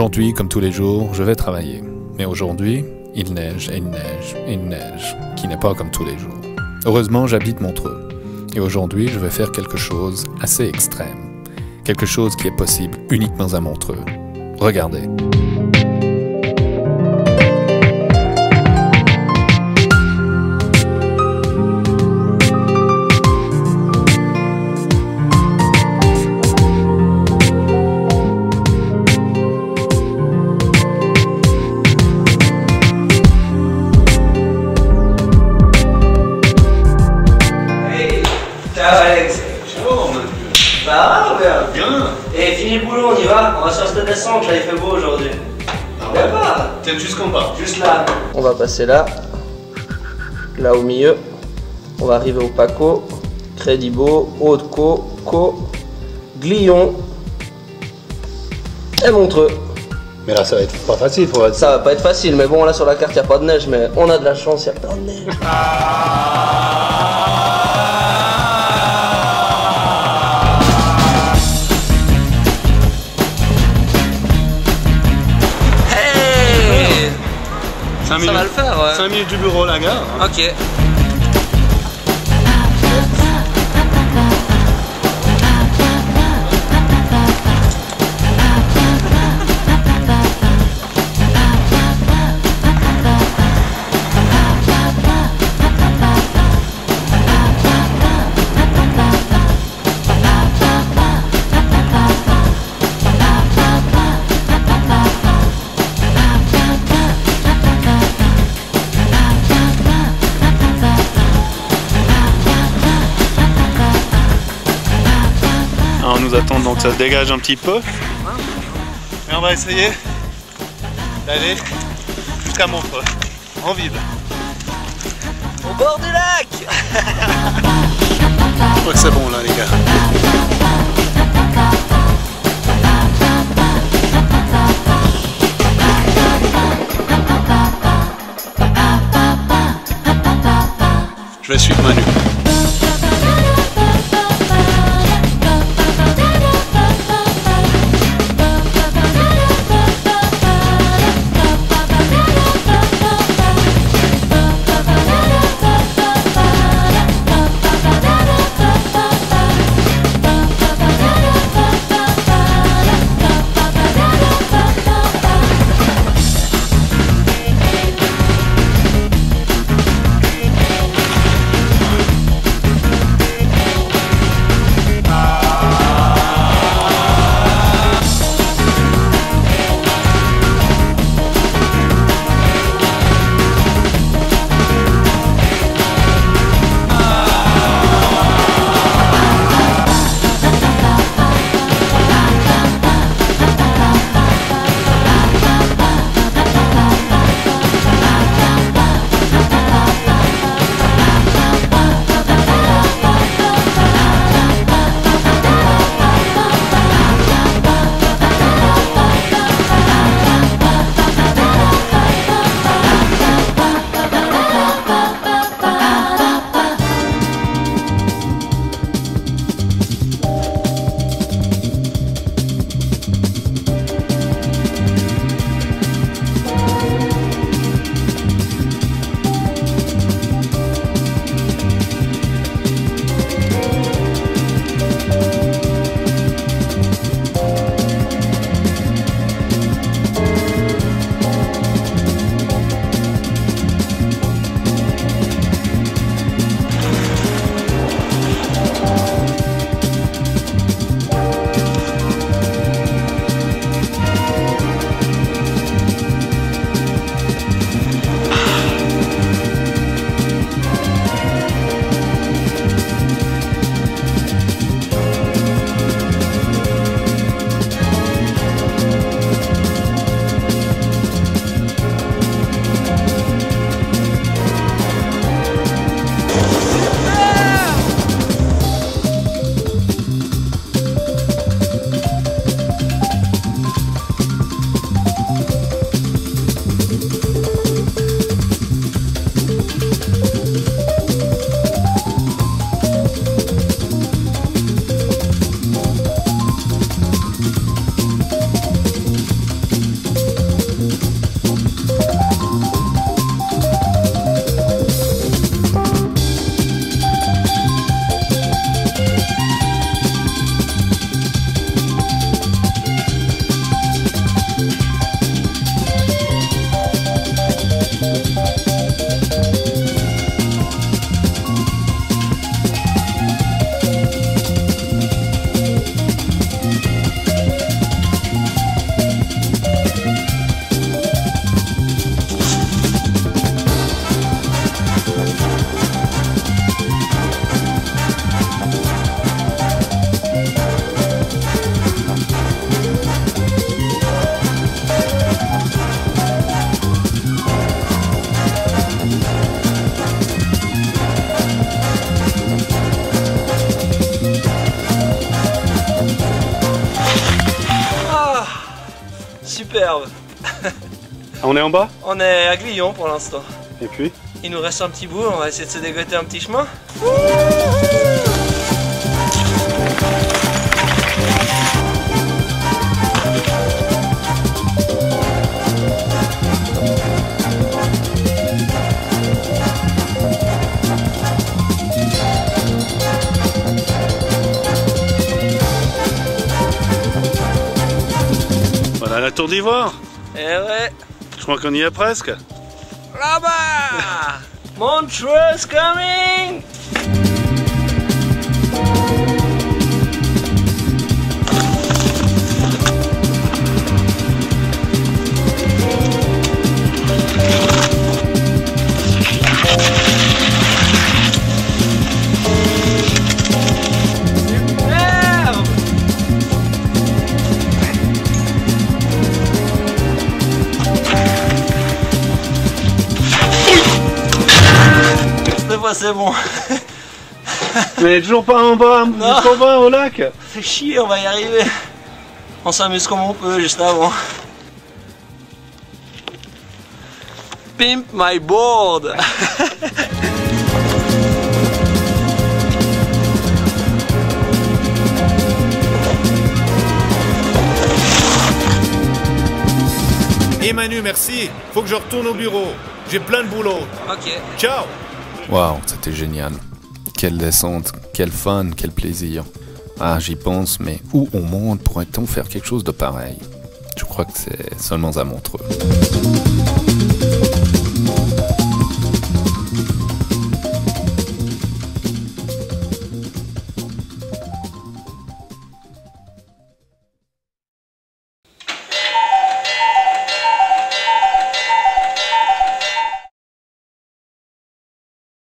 Aujourd'hui, comme tous les jours, je vais travailler. Mais aujourd'hui, il neige et il neige et il neige, qui n'est pas comme tous les jours. Heureusement, j'habite Montreux. Et aujourd'hui, je vais faire quelque chose assez extrême. Quelque chose qui est possible uniquement à Montreux. Regardez. Ciao Alex. Bonjour, Ça va ou bien bien. Et fini le boulot, on y va On va sur cette descente, là il fait beau aujourd'hui. Ah Ouais, pas Peut-être jusqu'en bas. Juste là. On va passer là, là au milieu. On va arriver au Paco, Crédibo, Haute-Co, Co, Glion et Montreux. Mais là, ça va être pas facile, faut être Ça va pas être facile, mais bon, là sur la carte, il a pas de neige, mais on a de la chance, il a pas de neige. 5 Ça minutes. va le faire, ouais. 5 minutes du bureau, la gare. Ok. Nous attend donc ça se dégage un petit peu. Et on va essayer d'aller jusqu'à Montreux. En vide. Au bord du lac Je crois que c'est bon là les gars. Je vais suivre Manu. On est en bas? On est à Glion pour l'instant. Et puis? Il nous reste un petit bout, on va essayer de se dégoter un petit chemin. Voilà la tour d'ivoire. Eh ouais, Je crois qu'on y est presque. là-bas Montreux coming C'est bon. Mais toujours pas en bas, jusqu'en bas au lac. Fais chier, on va y arriver. On s'amuse comme on peut juste avant. Pimp my board. Et Manu, merci. Faut que je retourne au bureau. J'ai plein de boulot. ok. Ciao Waouh, c'était génial. Quelle descente, quel fun, quel plaisir. Ah, j'y pense, mais où au monde pourrait-on faire quelque chose de pareil? Je crois que c'est seulement à Montreux.